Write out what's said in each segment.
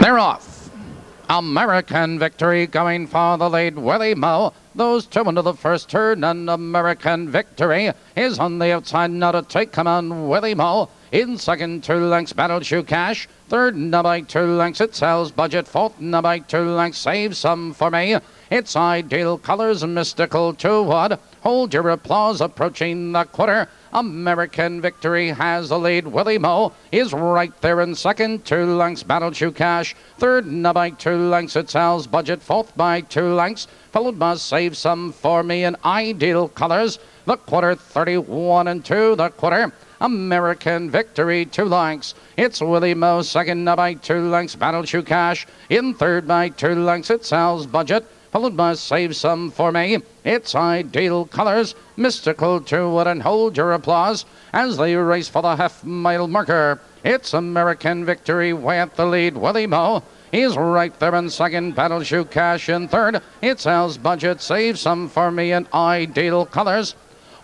They're off. American victory going for the lead. Willie Moe. Those two into the first turn, and American victory is on the outside. Now to take come on Willie Moe. In second, two lengths, Battle Shoe Cash. Third, by two lengths, it's Al's Budget. Fourth, by two lengths, save some for me. It's ideal colors, mystical two wood. Hold your applause, approaching the quarter. American Victory has the lead. Willie Moe is right there in second. Two lengths, Battle Shoe Cash. Third, by two lengths, it's Al's Budget. Fourth by two lengths, followed by Save Some for Me in Ideal Colors. The quarter 31 and 2. The quarter American Victory, two lengths. It's Willie Moe, second by two lengths. Battle Shoe Cash in third by two lengths. It's Al's Budget followed by Save Some For Me. It's Ideal Colors, Mystical Wood, and hold your applause as they race for the half mile marker. It's American Victory way at the lead. Willie Moe is right there in second. Battle Shoe Cash in third. It's Al's Budget, Save Some For Me, and Ideal Colors.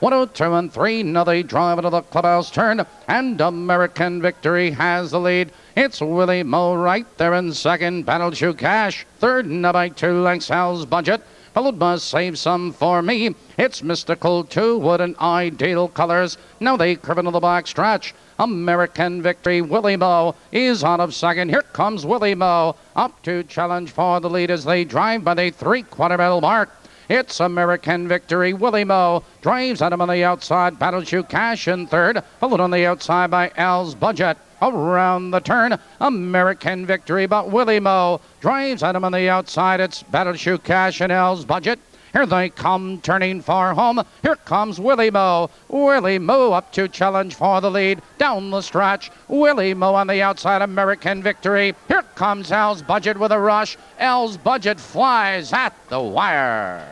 102 and 3. Now they drive into the clubhouse turn, and American Victory has the lead. It's Willie Moe right there in second. Battle Shoe Cash. Third, now by two lengths, Al's Budget. Followed by Save Some For Me. It's Mystical Two Wood and Ideal Colors. Now they curve into the back stretch. American Victory. Willie Moe is out of second. Here comes Willie Moe up to challenge for the lead as they drive by the three quarter mile mark. It's American Victory. Willie Moe drives at him on the outside. Battle Shoe Cash in third, followed on the outside by Al's Budget. Around the turn, American Victory, but Willie Moe drives at him on the outside. It's Battle Shoe Cash and Al's Budget. Here they come, turning far home. Here comes Willie Moe. Willie Moe up to challenge for the lead. Down the stretch. Willie Moe on the outside. American victory. Here comes Al's Budget with a rush. Al's Budget flies at the wire.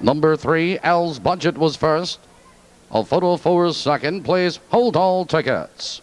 Number three, Al's Budget was first. A photo for second. place, hold all tickets.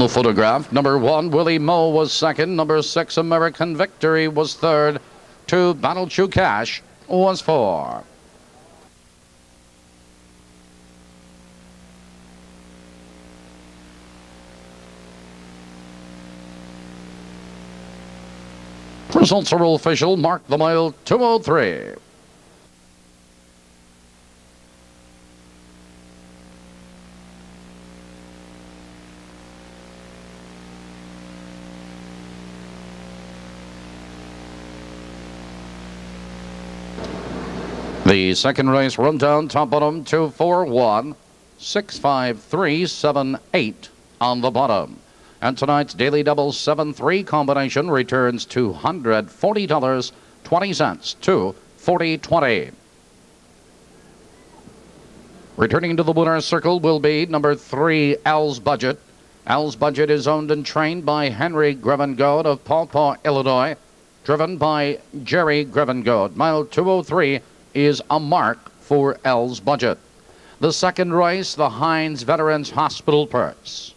The photograph, number one, Willie Moe was second. Number six, American Victory was third. Two, Battle Chew Cash was four. Results are official. Mark the mile 203. The second race rundown, top bottom, 241, 65378 on the bottom. And tonight's daily double 7 3 combination returns $240.20 to 4020. Returning to the winner's circle will be number three, Al's Budget. Al's Budget is owned and trained by Henry Grevengoad of Paw Paw, Illinois. Driven by Jerry Grevengoad. Mile 203 is a mark for Al's budget. The second race, the Hines Veterans Hospital Purse.